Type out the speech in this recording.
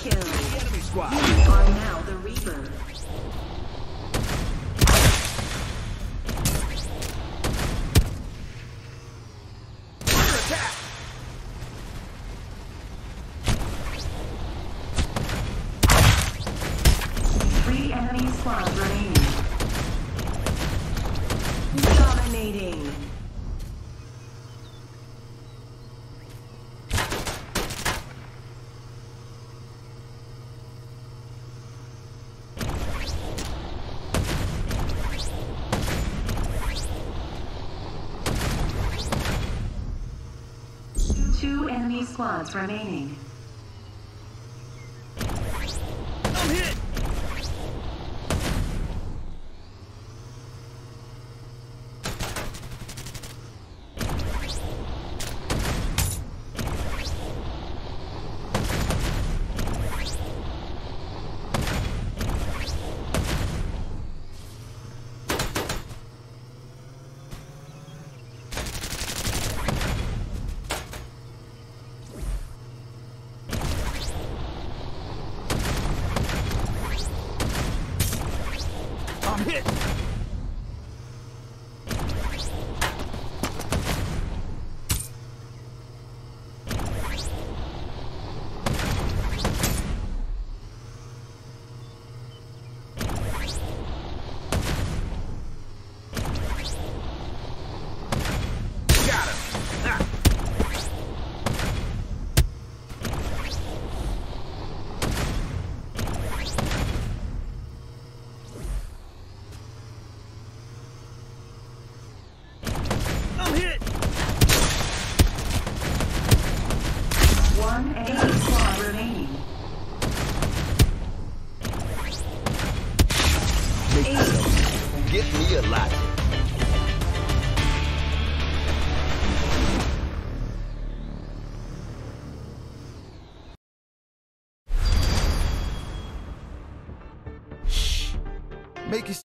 kill. Enemy squad. You are now the Reaper. Under attack. Three enemy squads remaining. Dominating. Two enemy squads remaining. I'm hit. I'm hit. One enemy squad remaining. Get me a lot. Make it